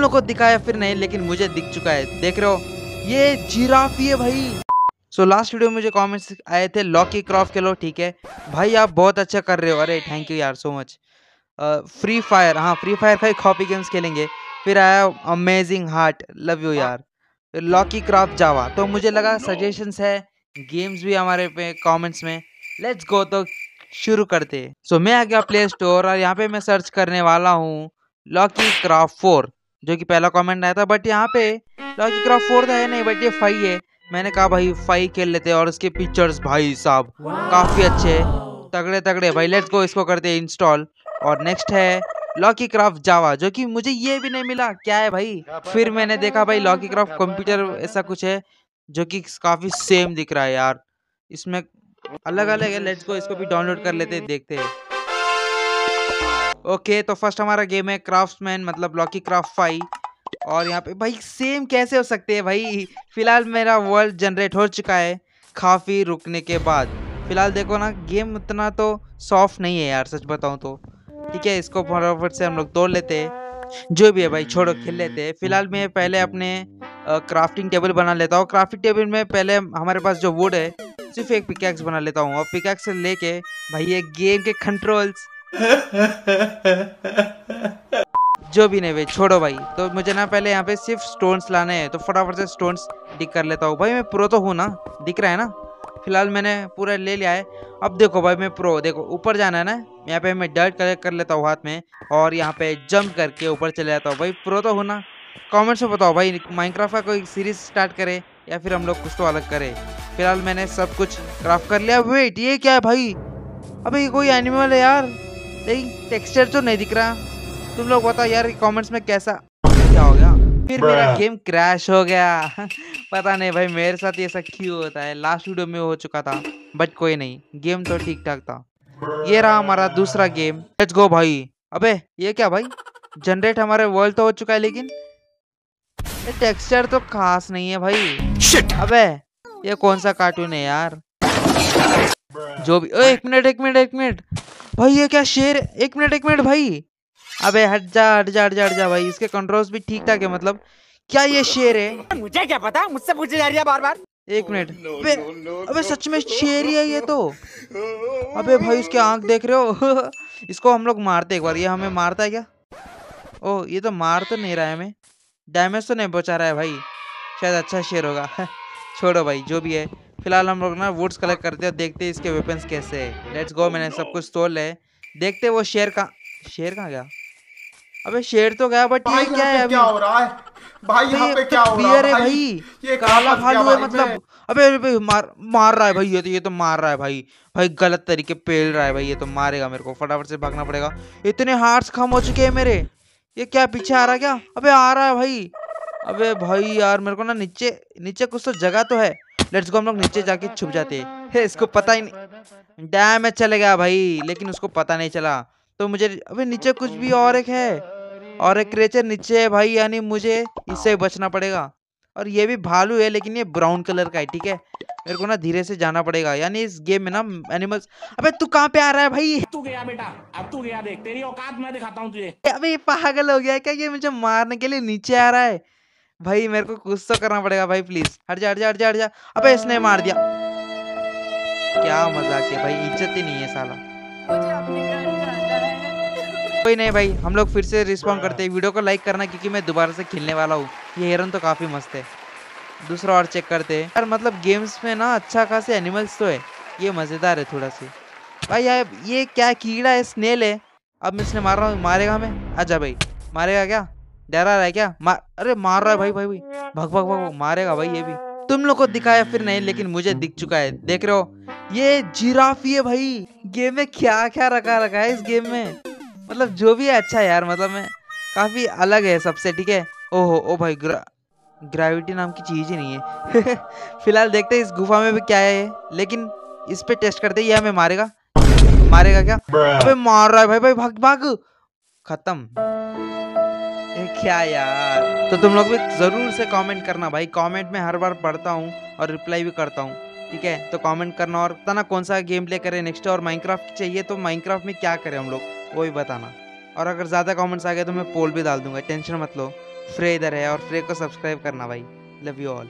लोग को दिखाया फिर नहीं लेकिन मुझे दिख चुका है। देख रहे हो? ये जिराफी है भाई। सो लास्ट वीडियो में मुझे कमेंट्स आए थे लॉकी क्रॉफ के लो ठीक है? भाई आप बहुत अच्छा कर रहे हो। अरे थैंक यू यार सो मच फ्री फायर हाँ फ्री फायर का ही कॉपी गेम्स खेलेंगे। फिर आया अमेजिंग हार्ट लव यू यार। लॉकी क्रॉफ जावा तो मुझे लगा सजेशंस है गेम्स भी हमारे पे कमेंट्स में। लेट्स गो तो शुरू करते। सो so, मैं आ गया प्ले स्टोर और यहाँ पे मैं सर्च करने वाला हूँ लॉकी क्राफ्ट फोर जो कि पहला कमेंट आया था बट यहाँ पे लॉकी क्राफ्ट फोर तो है नहीं बट ये फाइव है। मैंने कहा, भाई फाइव खेल लेते और उसके पिक्चर्स भाई साहब, काफ़ी अच्छे तगड़े तगड़े भाई लेट्स गो इसको करते हैं इंस्टॉल और नेक्स्ट है लॉकी क्राफ्ट जावा, जो कि मुझे ये भी नहीं मिला। क्या है भाई? फिर मैंने देखा, भाई लॉकी क्राफ्ट कंप्यूटर ऐसा कुछ है, जो कि काफ़ी सेम दिख रहा है यार। इसमें अलग अलग है। लेट्स गो इसको भी डाउनलोड कर लेते देखते हैं। ओके तो फ़र्स्ट हमारा गेम है क्राफ्ट्समैन मतलब लॉकी क्राफ्ट फाइव और यहाँ पे, भाई सेम कैसे हो सकते हैं भाई? फ़िलहाल मेरा वर्ल्ड जनरेट हो चुका है, काफ़ी रुकने के बाद। फ़िलहाल देखो ना गेम उतना तो सॉफ्ट नहीं है यार, सच बताऊँ तो। ठीक है, इसको फटाफट से हम लोग तोड़ लेते हैं। जो भी है भाई, छोड़ो, खेल लेते हैं। फ़िलहाल मैं पहले अपने क्राफ्टिंग टेबल बना लेता हूँ। क्राफ्टिंग टेबल में पहले हमारे पास जो वुड है, सिर्फ़ एक पिकैक्स बना लेता हूँ। और पिकैक्स से लेके, भाई, ये गेम के कंट्रोल्स जो भी नहीं भाई, छोड़ो भाई। तो मुझे ना पहले यहाँ पे सिर्फ़ स्टोन्स लाने हैं तो फटाफट से स्टोन्स डिक कर लेता हूँ। भाई, मैं प्रो तो हूँ ना, दिख रहा है ना? फ़िलहाल मैंने पूरा ले लिया है। अब देखो भाई, मैं प्रो देखो, ऊपर जाना है ना? यहाँ पे मैं डर्ट कलेक्ट कर लेता हूँ हाथ में, और यहाँ पे जंप करके ऊपर चले जाता हूँ। भाई प्रो तो हूँ ना? कॉमेंट्स में बताओ भाई माइनक्राफ्ट का कोई सीरीज़ स्टार्ट करे, या फिर हम लोग कुछ तो अलग करें? फ़िलहाल मैंने सब कुछ क्राफ्ट कर लिया। वेट ये क्या है भाई? ये कोई एनिमल है यार। लेकिन टेक्सचर तो नहीं दिख रहा। तुम लोग बताओ यार कमेंट्स में कैसा क्या हो गया? फिर मेरा गेम क्रैश हो गया। पता नहीं भाई मेरे साथ ये सब क्यों होता है? लास्ट वीडियो में हो चुका था बट कोई नहीं। गेम तो ठीक ठाक था। ये रहा हमारा दूसरा गेम लेट्स गो भाई। अबे ये क्या भाई? जनरेट हमारे वर्ल्ड तो हो चुका है लेकिन टेक्सचर तो खास नहीं है भाई। Shit. अबे ये कौन सा कार्टून है यार? जो भी ओ, एक मिनट एक मिनट एक मिनट। भाई ये क्या शेर एक मिनट एक मिनट भाई। अबे हट जा हट जा हट जा हट जा भाई। इसके कंट्रोल्स भी ठीक ठाक है मतलब। क्या ये शेर है? मुझे क्या पता? मुझसे पूछे जा रही है बार बार एक मिनट। अबे अबे सच में शेर ही है ये तो। अबे भाई इसके आँख देख रहे हो? इसको हम लोग मारते एक बार। ये हमें मारता है क्या? ओ ये तो मार तो नहीं रहा है हमें। डैमेज तो नहीं बचा रहा है भाई। शायद अच्छा शेर होगा। छोड़ो भाई जो भी है। फ़िलहाल हम लोग ना वुड्स कलेक्ट करते हैं देखते हैं इसके वेपन्स कैसे है। लेट्स गो मैंने सब कुछ तोड़ ले देखते वो शेर का शेर कहाँ गया? अबे शेर तो गया बट ये क्या है क्या हो रहा है? भाई यहाँ पे क्या हो रहा है भाई? ये काला भालू है मतलब। अबे अबे मार मार रहा है भाई ये तो ये तो मार रहा है भाई। भाई गलत तरीके पेल रहा है भाई ये तो मारेगा मेरे को। फटाफट से भागना पड़ेगा। इतने हार्ट्स कम हो चुके हैं मेरे। ये क्या पीछे आ रहा है क्या? अबे आ रहा है भाई। अबे भाई यार मेरे को ना नीचे नीचे कुछ तो जगह तो है। लेट्स गो हम लोग नीचे जाके छुप जाते हैं। इसको पता ही नहीं। डैम चले गया भाई लेकिन उसको पता नहीं चला। तो मुझे अबे नीचे कुछ भी और एक है। और एक क्रेचर नीचे है भाई यानी मुझे इससे बचना पड़ेगा। और ये भी भालू है लेकिन ये ब्राउन कलर का है ठीक है? मेरे को ना धीरे से जाना पड़ेगा। यानी इस गेम में ना एनिमल्स अबे तू कहाँ पे आ रहा है भाई? तू गया बेटा अब तू गया देख। तेरी औकात मैं दिखाता हूँ तुझे। अबे पागल हो गया क्या? ये मुझे मारने के लिए नीचे आ रहा है। भाई मेरे को कुछ तो करना पड़ेगा भाई प्लीज़ हट जा हट जा हट जा हट जा। अबे इसने मार दिया। क्या मज़ाक है भाई इज़्ज़त ही नहीं है साला। कोई नहीं भाई हम लोग फिर से रिस्पॉन्ड करते हैं। वीडियो को लाइक करना क्योंकि मैं दोबारा से खेलने वाला हूँ। ये हेरन तो काफ़ी मस्त है। दूसरा और चेक करते हैं। यार मतलब गेम्स में ना अच्छा खासे एनिमल्स तो है। ये मज़ेदार है थोड़ा सी। भाई यार ये क्या कीड़ा है? स्नेल है। अब मैं इसने मार रहा हूँ मारेगा हमें? अच्छा भाई। मारेगा क्या? डरा रहा है क्या? मार अरे मार रहा है भाई भाई भाई। भग भग भग मारेगा भाई ये भी। तुम लोग को दिखाया फिर नहीं, लेकिन मुझे दिख चुका है। देख रहे हो? ये जिराफी है भाई। गेम में क्या क्या रखा रखा है इस गेम में? मतलब जो भी है अच्छा यार मतलब मैं काफ़ी अलग है सबसे, ठीक है? ओहो, ओ भाई, ग्रा, ग्रेविटी नाम की चीज़ ही नहीं है। फ़िलहाल देखते हैं इस गुफा में भी क्या है लेकिन इस पे टेस्ट करते ये हमें मारेगा। मारेगा क्या? अबे मार रहा है भाई भाई, भाग भाग। खत्म। क्या यार? तो तुम लोग भी ज़रूर से कमेंट करना भाई। कमेंट में हर बार पढ़ता हूँ और रिप्लाई भी करता हूँ। ठीक है? तो कमेंट करना और बताना कौन सा गेम प्ले करें नेक्स्ट और माइनक्राफ्ट चाहिए तो माइनक्राफ्ट में क्या करें हम लोग, वो भी बताना। और अगर ज़्यादा कमेंट्स आ गए तो मैं पोल भी डाल दूँगा। टेंशन मत लो। फ्रे इधर है और फ्रे को सब्सक्राइब करना भाई। Love you all